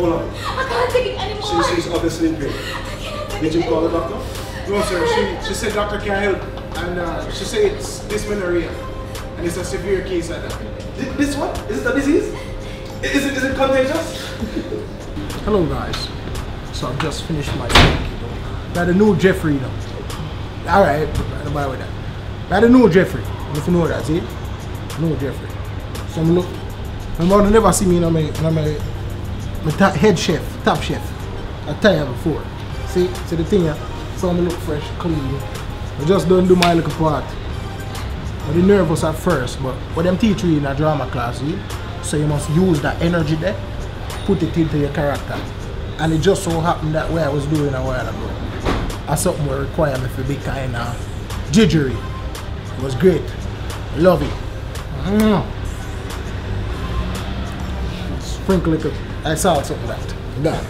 hold on. I can't take it anymore. She, she's obviously in pain. Did you call the doctor? No, sir. She, she said doctor can't help. And uh, she said it's dysmenorrhea. And it's a severe case of that. Thi- This what? Is it a disease? Is it, is it contagious? Hello guys. So I've just finished my steak. Got a new Jeffrey now. Alright, right about with that. Got a new Jeffrey. If you know that, see? No Jeffrey. So I'm look. My mother never see me in my, in my, my top, head chef, top chef. I you before. See? See the thing? So I'm look fresh, clean. I just don't do my little part. I be nervous at first, but what them teach you in a drama class, see? So you must use that energy there, put it into your character. And it just so happened that way I was doing a while ago. That's something will require me to be kind of jiggery. It was great. Love it. Mm. Sprinkle it, I saw something that. Done.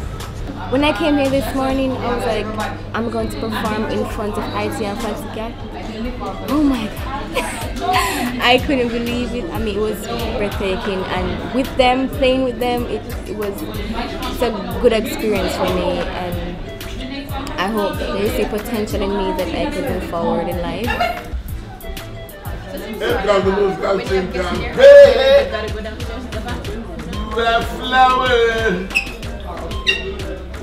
When I came here this morning, I was like, I'm going to perform in front of Ity and Fancy Cat. Oh my god. I couldn't believe it. I mean, it was breathtaking. And with them, playing with them, it, it was it's a good experience for me. And I hope that they see potential in me that I could move forward in life. Black flower,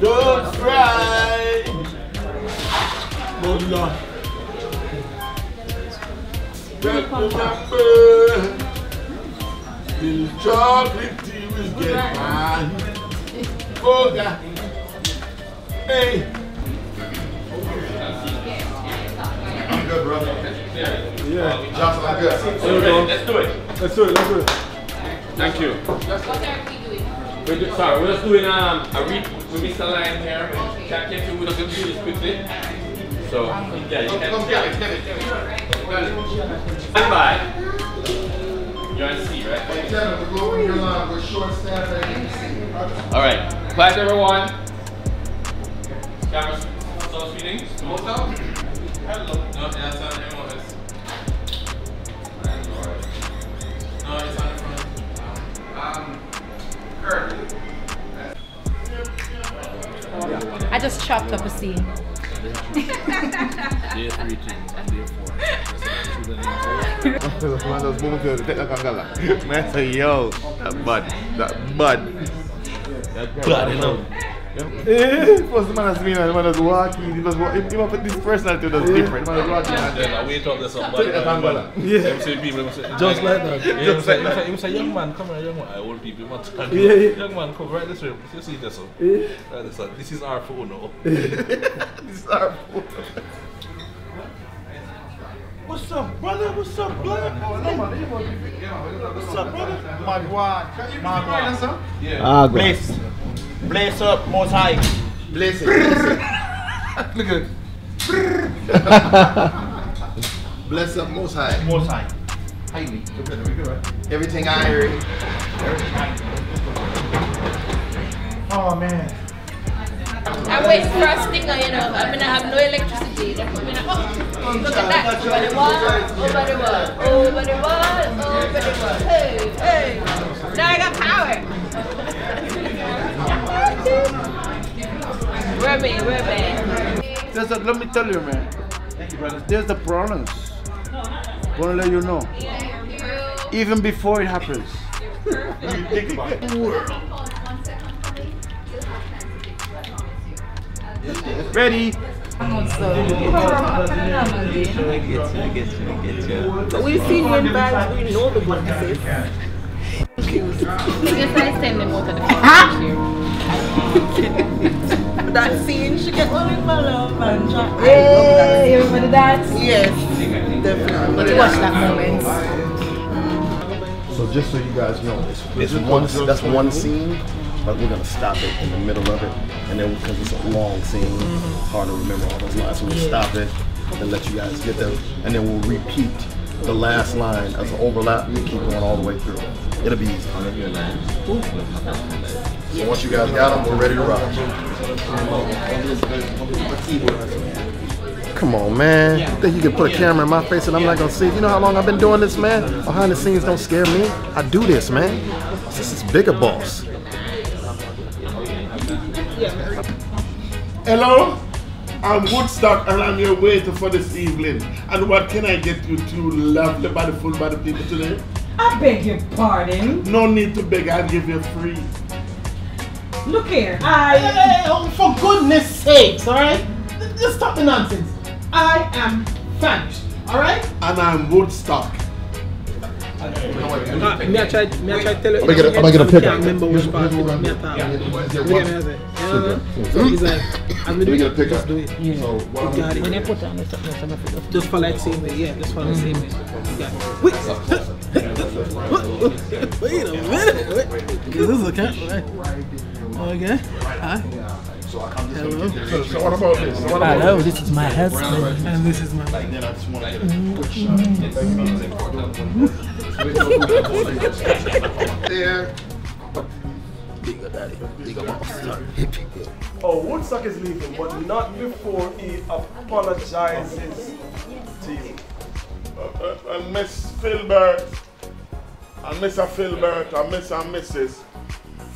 don't cry. But no. That remember, the chocolate tea was get mine. Oh God. Hey. I'm good, bro. Yeah. Johnson, I'm good. Here we go. Let's do it. Let's do it, let's do it. Thank you. We're do, sorry, we're just doing um, a read with Mr. Lion here. Can't get through, we're just going to do this quickly. So, yeah, you can. Come get it, get it, get it. Stand by. You're on C, right? Kevin, we're going your line. We're short staffed at ABC. All right. Quiet, everyone. Camera, stop speeding. Motor. Hello. No, that's not anyone else. No, it's on I just chopped up a scene. Day three day four. Man just boom to the technical gala. Man say, yo, that bud, that bud. That Bud, you know. First man has been, the man was walking, he was walking, he was this personality was different. The man was walking and Then uh, I wait up there some Take it bad Angola. Yeah. Them say people, them say, Just like that. Yeah, him say, him say, him say, young man, come here, young man. I old people, man. Yeah, yeah. Young man, come right this way. You see this one? Yeah. Right this one. This is our phone now. this is our phone. What's up, brother? What's up, brother? What's up, brother? Magwan. Magwan. Yeah. Blaze. Blaze up, most high. Blaze it. Blaze it. Look at Bless up, most high. Most high. Highly. Everything I heard. Oh man. I'm waiting for a stinger, you know. I'm gonna have no electricity. They're. Oh, look at that. Over the wall, over the wall, over the wall, over the wall. Hey, where me? Where me? There's a, let me tell you, man. There's the problems. Wanna let you know. Even before it happens. Ready? We've seen you in bags, we know the boxes. Yes, I send them out of the That scene, she get one with my love and Jack. Hey, you remember that? Yes, definitely. To watch that moment. So just so you guys know, it's one, that's one scene, but we're gonna stop it in the middle of it, and then because it's a long scene, it's hard to remember all those lines. So we'll stop it and let you guys get them, and then we'll repeat the last line as an overlap. We keep going all the way through. It'll be easy. So once you guys got them, we're ready to rock. Come on, man. You think you can put a camera in my face and I'm not gonna see? it? You know how long I've been doing this, man? Behind the scenes don't scare me. I do this, man. This is bigger boss. Hello? I'm Woodstock and I'm your waiter for this evening. And what can I get you to lovely, bodyful body people today? I beg your pardon. No need to beg, I'll give you free. Look here, I. Hey, oh, for goodness sakes, alright? Just stop the nonsense. I am famished, alright? And I'm Woodstock. Uh, me I try, me I try tell you. Am I get a- am I get a I pick? can't remember which part. Me I talk. You get me? I say, you know? So he's like, I'm Let me doing get a it. pick Just up. do it. So what You I'm got it. gonna When you put on the just follow the same way. Yeah, just follow the same way. You got it. Wait. Wait a minute. Wait. This is a camera. Okay. Hi. Hello. So, so what about this? So what about Hello, this? this is my husband, and this is my. Then I just want to get a quick shot. There. Oh, Woodstock is leaving, but not before he apologizes and Miss Filbert, and Mr. Philbert and Mr. and Mrs.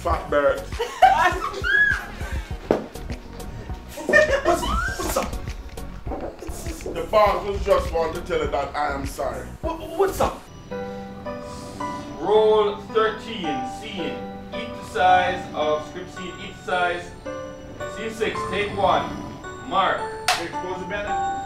Fatbert. What's up? The boss was just want to tell you that I am sorry. What, what's up? Roll 13, scene. Eat the size of script scene, eat the size. Scene 6, take one. Mark. Expose the Bennett.